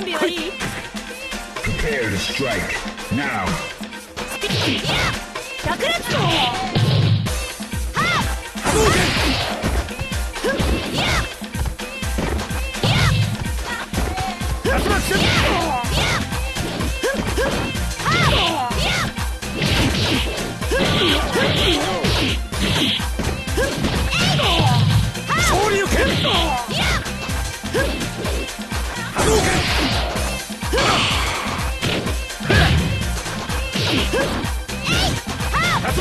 備はいい Prepare to strike. Now. 炸裂波動拳竜巻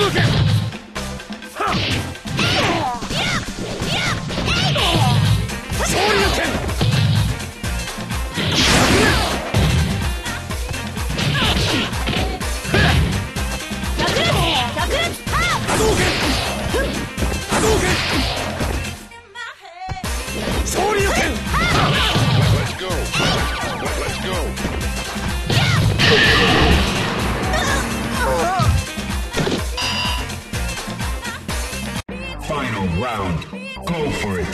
竜巻 round. Go for it.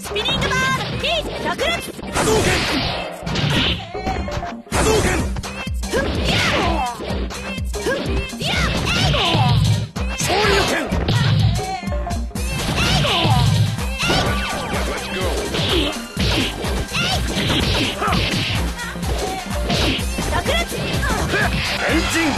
Spinning command! Heat! Sakura! Hadouken! Hadouken! Engine!